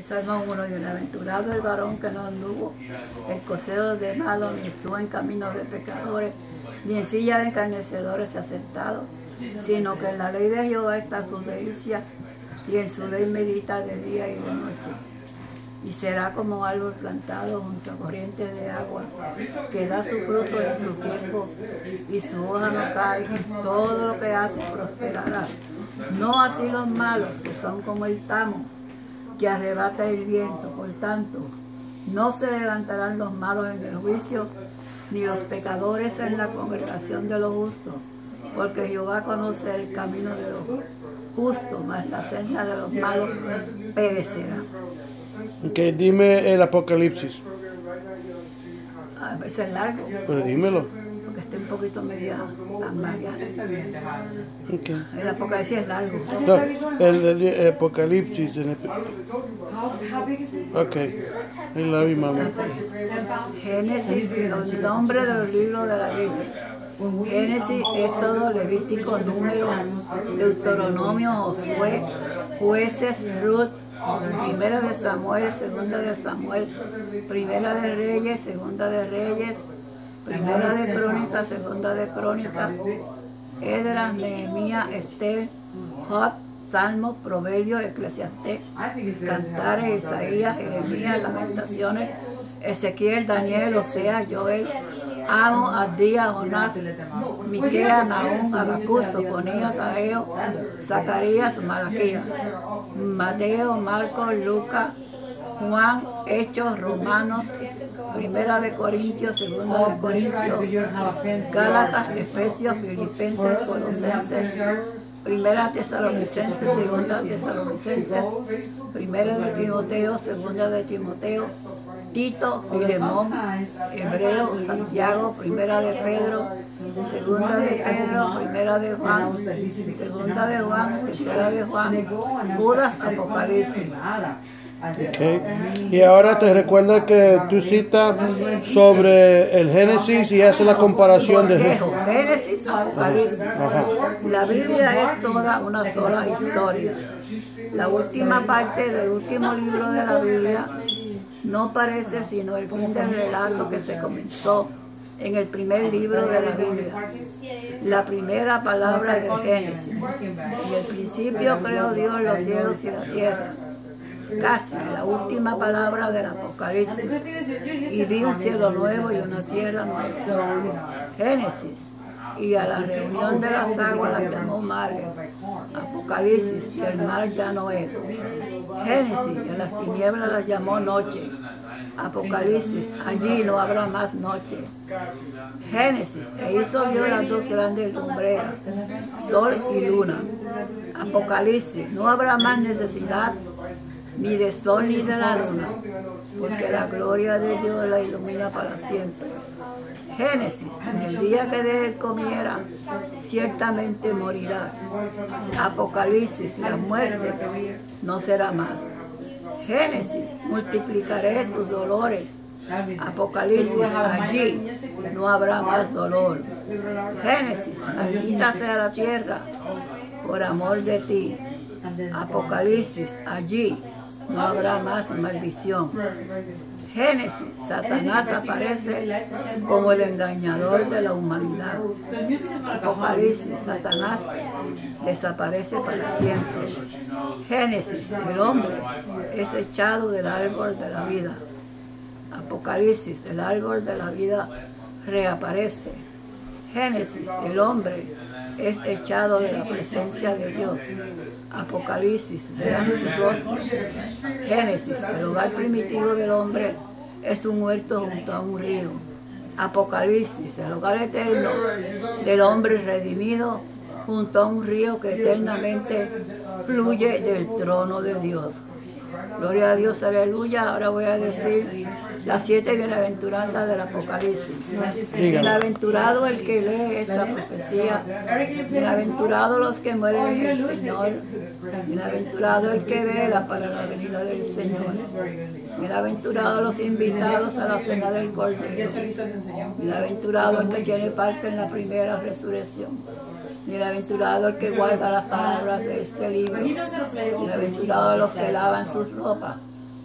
El Salmo 1, bienaventurado el varón que no anduvo en consejo de malos, ni estuvo en caminos de pecadores, ni en silla de encarnecedores se ha sentado, sino que en la ley de Jehová está su delicia, y en su ley medita de día y de noche. Y será como árbol plantado junto a corrientes de agua, que da su fruto en su tiempo, y su hoja no cae, y todo lo que hace prosperará. No así los malos, que son como el tamo, que arrebata el viento. Por tanto, no se levantarán los malos en el juicio, ni los pecadores en la congregación de los justos, porque Jehová conoce el camino de los justos, mas la senda de los malos perecerá. Ok, dime el Apocalipsis. A veces es largo, Pues dímelo. Porque estoy un poquito media tan maria. Ok. El apocalipsis es largo. No, el, el- el Apocalipsis. en el- ok, en la vi, mamá. Génesis, los nombres de los libros de la Biblia. Génesis, Éxodo, Levítico, Número, Deuteronomio, Josué, Jueces, Ruth, Primera de Samuel, Segunda de Samuel, Primera de Reyes, Segunda de Reyes, Primera de Crónicas, Segunda de Crónicas, Edras, Nehemías, Esther, Job, Salmos, Proverbios, Eclesiastés, Cantares, Isaías, Jeremías, Lamentaciones, Ezequiel, Daniel, Osea, Joel, Amo, Adías, Jonás, Miqueas, Nahum, Habacuc, Sofonías, Ageo, Zacarías, Malaquías, Mateo, Marcos, Lucas, Juan, Hechos, Romanos, Primera de Corintios, Segunda de Corintios, Gálatas, Efesios, Filipenses, Colosenses, Primera Tesalonicenses, Segunda Tesalonicenses, Primera de Timoteo, Segunda de Timoteo, Tito, Filemón, Hebreo, Santiago, Primera de Pedro, Segunda de Pedro, Primera de Juan, Segunda de Juan, Tercera de Juan, Judas, Apocalipsis. Y ahora te recuerda que tú citas sobre el Génesis y hace la comparación de Génesis, Apocalipsis. La Biblia es toda una sola historia. La última parte del último libro de la Biblia no parece sino el fin del relato que se comenzó en el primer libro de la Biblia. La primera palabra del Génesis. En el principio creó Dios los cielos y la tierra. Casi la última palabra del Apocalipsis. Y vi un cielo nuevo y una tierra nueva. Génesis. Y a la reunión de las aguas la llamó mares. Apocalipsis, y el mar ya no es. Génesis, y a las tinieblas las llamó noche. Apocalipsis, allí no habrá más noche. Génesis, e hizo Dios las dos grandes lumbreras, sol y luna. Apocalipsis, no habrá más necesidad ni de sol ni de la luna, porque la gloria de Dios la ilumina para siempre. Génesis, en el día que de él comiera, ciertamente morirás. Apocalipsis, la muerte no será más. Génesis, multiplicaré tus dolores. Apocalipsis, allí no habrá más dolor. Génesis, maldita sea la tierra por amor de ti. Apocalipsis, allí no habrá más maldición. Génesis, Satanás aparece como el engañador de la humanidad. Apocalipsis, Satanás desaparece para siempre. Génesis, el hombre es echado del árbol de la vida. Apocalipsis, el árbol de la vida reaparece. Génesis, el hombre es echado de la presencia de Dios. Apocalipsis, vean sus rostros. Génesis, el hogar primitivo del hombre es un huerto junto a un río. Apocalipsis, el hogar eterno del hombre redimido junto a un río que eternamente fluye del trono de Dios. Gloria a Dios, aleluya. Ahora voy a decir las siete bienaventuranzas del Apocalipsis. Bienaventurado el que lee esta profecía. Bienaventurado los que mueren en el Señor. Bienaventurado el que vela para la venida del Señor. Bienaventurados los invitados a la cena del Cordero. Bienaventurado el que tiene parte en la primera resurrección. Bienaventurado el que guarda las palabras de este libro. Bienaventurados los que lavan sus ropas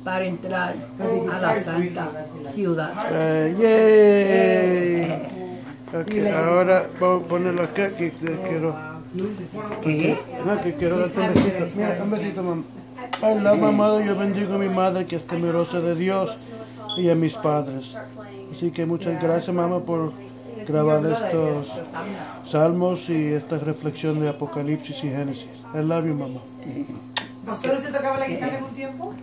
para entrar a la santa ciudad. Eh, yay. Ok, ahora voy a ponerlo acá que quiero. ¿Qué? No, que quiero darte un besito. Mira, un besito, mamá. Ay, la mamá, yo bendigo a mi madre que es temerosa de Dios y a mis padres. Así que muchas gracias, mamá, por grabar estos salmos y esta reflexión de Apocalipsis y Génesis. I love you, mamá. ¿Pastor, usted tocaba la guitarra en un tiempo?